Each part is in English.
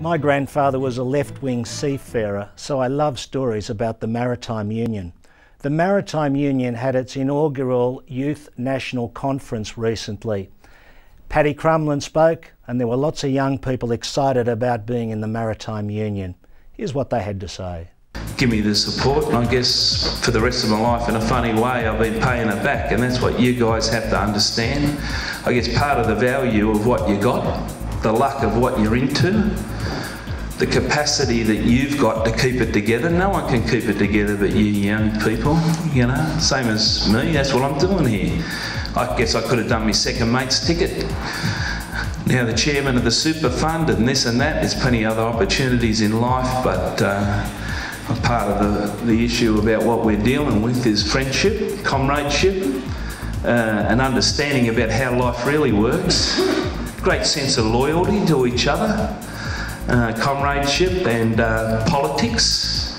My grandfather was a left wing seafarer, so I love stories about the Maritime Union. The Maritime Union had its inaugural Youth National Conference recently. Paddy Crumlin spoke, and there were lots of young people excited about being in the Maritime Union. Here's what they had to say. Give me the support, and I guess for the rest of my life, in a funny way, I've been paying it back, and that's what you guys have to understand. I guess part of the value of what you got, the luck of what you're into, the capacity that you've got to keep it together. No one can keep it together but you young people, you know, same as me, that's what I'm doing here. I guess I could have done my second mate's ticket. Now the chairman of the super fund and this and that, there's plenty of other opportunities in life, but uh, part of the, the issue about what we're dealing with is friendship, comradeship, uh, an understanding about how life really works, great sense of loyalty to each other, comradeship and uh, politics.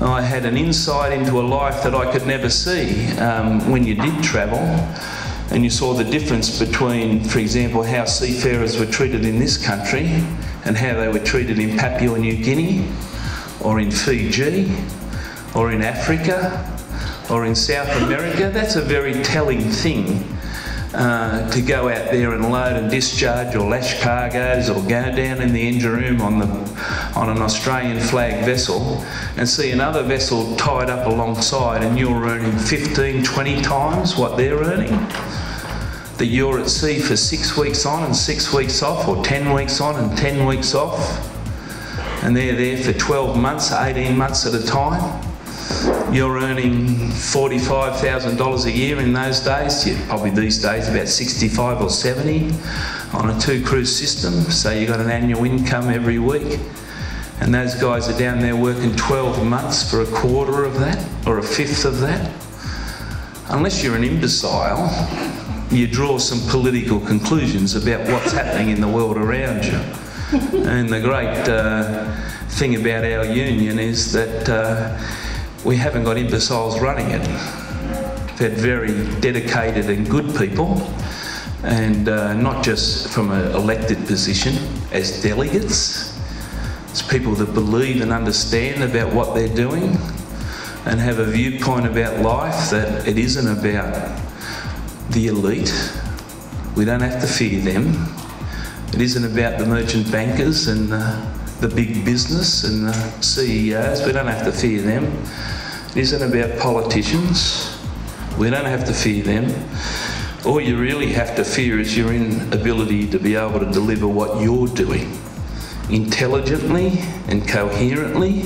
I had an insight into a life that I could never see um, when you did travel. And you saw the difference between, for example, how seafarers were treated in this country and how they were treated in Papua New Guinea or in Fiji or in Africa or in South America. That's a very telling thing uh, to go out there and load and discharge or lash cargoes or go down in the engine room on, the, on an Australian flag vessel and see another vessel tied up alongside and you're earning 15, 20 times what they're earning. That you're at sea for six weeks on and six weeks off, or 10 weeks on and 10 weeks off, and they're there for 12 months, 18 months at a time you're earning $45,000 a year in those days, yeah, probably these days about 65 or 70 on a two cruise system, so you've got an annual income every week. And those guys are down there working 12 months for a quarter of that or a fifth of that. Unless you're an imbecile, you draw some political conclusions about what's happening in the world around you. and the great uh, thing about our union is that. Uh, we haven't got imbeciles running it. Had very dedicated and good people, and uh, not just from an elected position as delegates. It's people that believe and understand about what they're doing and have a viewpoint about life that it isn't about the elite. We don't have to fear them. It isn't about the merchant bankers and uh, the big business and the CEOs. We don't have to fear them It isn't about politicians. We don't have to fear them. All you really have to fear is your inability to be able to deliver what you're doing intelligently and coherently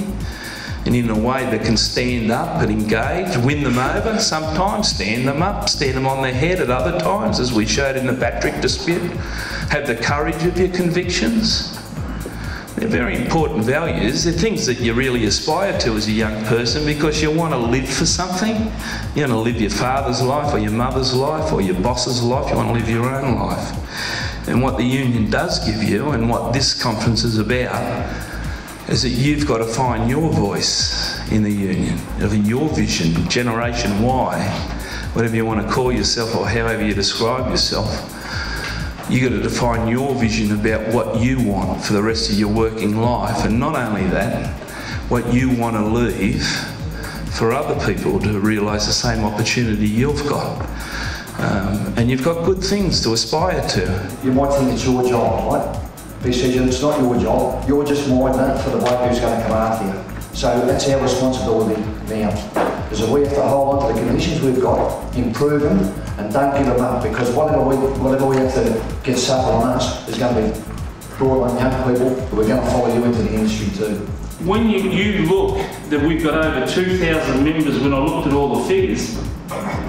and in a way that can stand up and engage, win them over sometimes, stand them up, stand them on their head at other times, as we showed in the Patrick dispute. Have the courage of your convictions they're very important values. They're things that you really aspire to as a young person because you want to live for something. You want to live your father's life or your mother's life or your boss's life. You want to live your own life. And what the union does give you and what this conference is about is that you've got to find your voice in the union, of your vision, Generation Y, whatever you want to call yourself or however you describe yourself You've got to define your vision about what you want for the rest of your working life, and not only that, what you want to leave for other people to realise the same opportunity you've got. Um, and you've got good things to aspire to. You might think it's your job, right? He it's not your job. You're just minding that for the bloke who's going to come after you. So that's our responsibility now is that we have to hold on to the conditions we've got, improve them, don't give them up because whatever we, whatever we have to get suffer on us is going to be brought on young people who are going to follow you into the industry too. When you, you look that we've got over 2,000 members, when I looked at all the figures,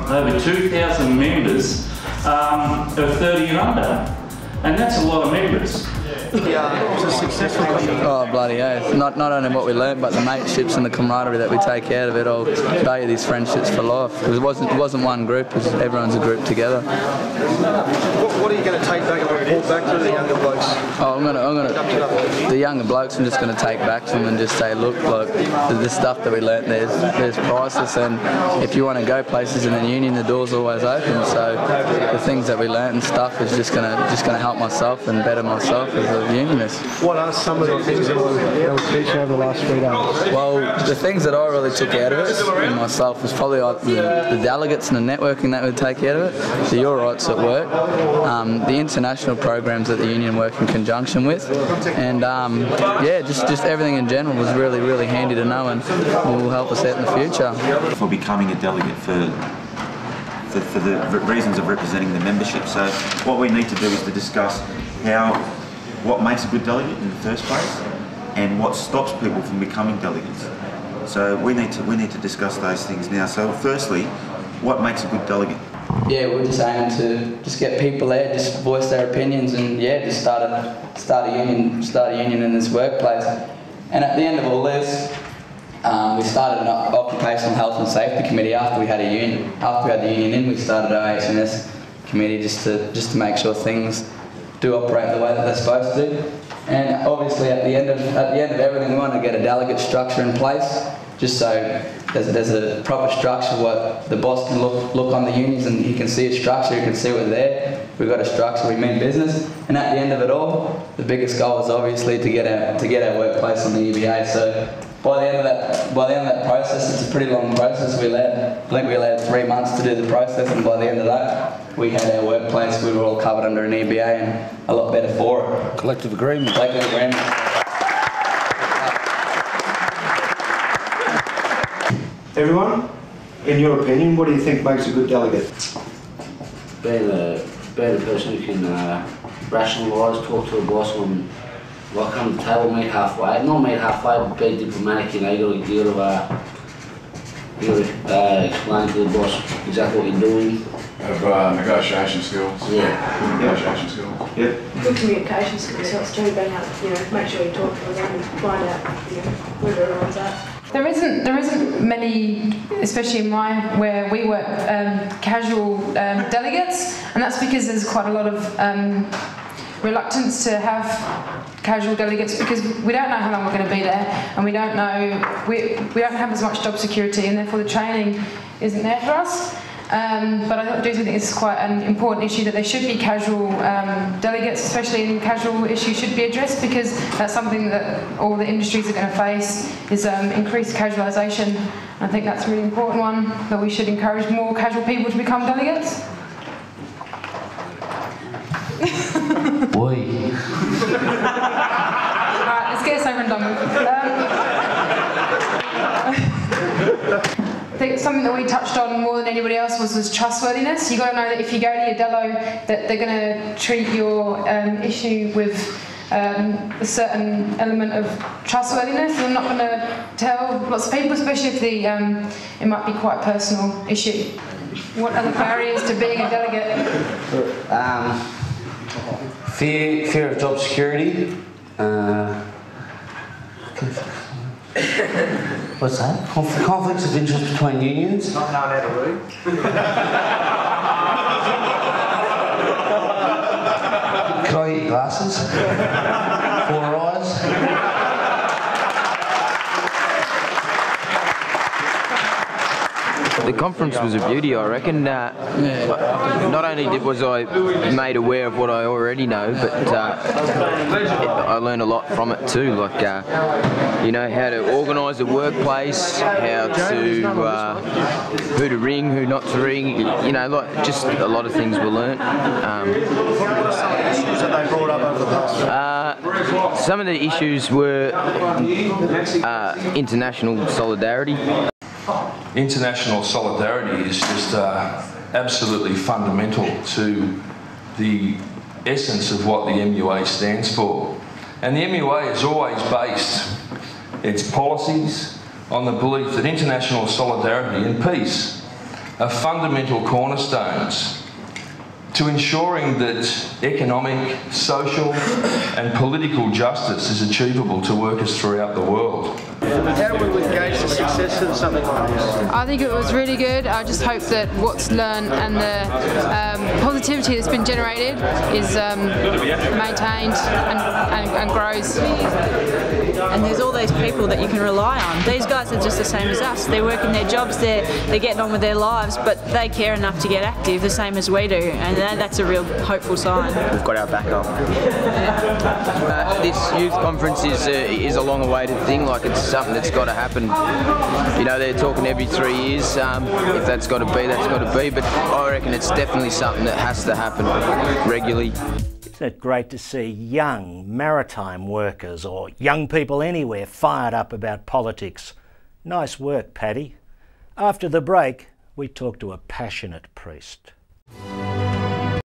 over 2,000 members um, of 30 and under, and that's a lot of members. Yeah, it was a successful Oh, bloody oath. Not, not only what we learned, but the mateships and the camaraderie that we take out of it. I'll value these friendships for life. It wasn't, it wasn't one group, was, everyone's a group together. What, what, are you going to take back and report back to the younger blokes? Oh, I'm going to, I'm going to, the younger blokes, I'm just going to take back to them and just say, look, look, the stuff that we learnt there's, there's priceless. And if you want to go places in the union, the door's always open. So the things that we learnt and stuff is just going to, just going to help myself and better myself as a of unionists. What are some of the things that will teach you over the last three days? Well, the things that I really took out of it, and myself, was probably like the, the delegates and the networking that would take out of it, the Your Rights at Work, um, the international programs that the union work in conjunction with, and um, yeah, just, just everything in general was really, really handy to know and will help us out in the future. For becoming a delegate for for, for the reasons of representing the membership. So what we need to do is to discuss how, what makes a good delegate in the first place, and what stops people from becoming delegates. So we need to we need to discuss those things now. So firstly, what makes a good delegate? Yeah, we're just aiming to just get people there, just voice their opinions, and yeah, just start a start a union, start a union in this workplace. And at the end of all this, um, we started an occupational health and safety committee after we had a union. After we had the union in, we started our H&S committee just to just to make sure things do operate the way that they're supposed to. And obviously, at the end of at the end of everything, we want to get a delegate structure in place, just so there's, there's a proper structure where the boss can look look on the unions and he can see a structure, he can see we're there. We've got a structure, we mean business. And at the end of it all, the biggest goal is obviously to get our to get our workplace on the EBA. So by the end of that, by the end of that process, it's a pretty long process. We allowed, I think we allowed three months to do the process, and by the end of that, we had our workplace. We were all covered under an EBA and a lot better for it. Collective agreement. Collective agreement. Everyone, in your opinion, what do you think makes a good delegate? being a being a person who can uh, rationalise, talk to a boss and like come to the table, meet halfway. Not meet halfway, but be diplomatic. You know, you got to you got to uh, you got to uh, explain to the boss exactly what you're doing. Of uh, negotiation skills. Yeah. Negotiation skills. Yeah. Good communication skills helps too, being able to, you know, make sure you talk to everyone and find out, you know, where everyone's at. There isn't there isn't many, especially in my where we work, um, casual um, delegates, and that's because there's quite a lot of um, reluctance to have casual delegates because we don't know how long we're going to be there, and we don't know we we don't have as much job security, and therefore the training isn't there for us. Um, but I do think it's quite an important issue that there should be casual um, delegates, especially in casual issues, should be addressed because that's something that all the industries are going to face is um, increased casualisation. I think that's a really important one that we should encourage more casual people to become delegates. Let's get this over and done with. Um, I think something that we touched on more than anybody else was, was trustworthiness. You've got to know that if you go to your delo, that they're going to treat your um, issue with um, a certain element of trustworthiness. You're not going to tell lots of people, especially if the um, it might be quite a personal issue. What are the barriers to being a delegate? Fear, fear of job security. Uh, what's that? Conf- conflicts of interest between unions. Not knowing how to read. Could I get glasses? Four eyes. The conference was a beauty, I reckon. Uh, Not only did, was I made aware of what I already know, but uh, I learned a lot from it too. Like, uh, you know, how to organise a workplace, how to uh, who to ring, who not to ring. You know, like just a lot of things were learnt. Um, uh, some of the issues were uh, international solidarity. International solidarity is just uh, absolutely fundamental to the essence of what the MUA stands for. And the MUA is always based its policies on the belief that international solidarity and peace are fundamental cornerstones to ensuring that economic, social, and political justice is achievable to workers throughout the world. How will we gauge the success of something like this? I think it was really good. I just hope that what's learned and the um, positivity that's been generated is um, maintained and, and, and grows. And there's all these people that you can rely on. These guys are just the same as us. They're working their jobs, they're, they're getting on with their lives, but they care enough to get active the same as we do, and that, that's a real hopeful sign. We've got our backup. Uh, this youth conference is uh, is a long-awaited thing. Like it's something that's got to happen. You know, they're talking every three years. Um, if that's got to be, that's got to be. But I reckon it's definitely something that has to happen regularly. Isn't it great to see young maritime workers or young people anywhere fired up about politics? Nice work, Paddy. After the break, we talk to a passionate priest.